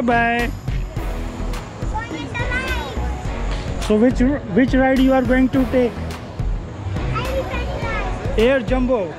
Bye bye. Going in the light. So which which ride you are going to take? Air Jumbo.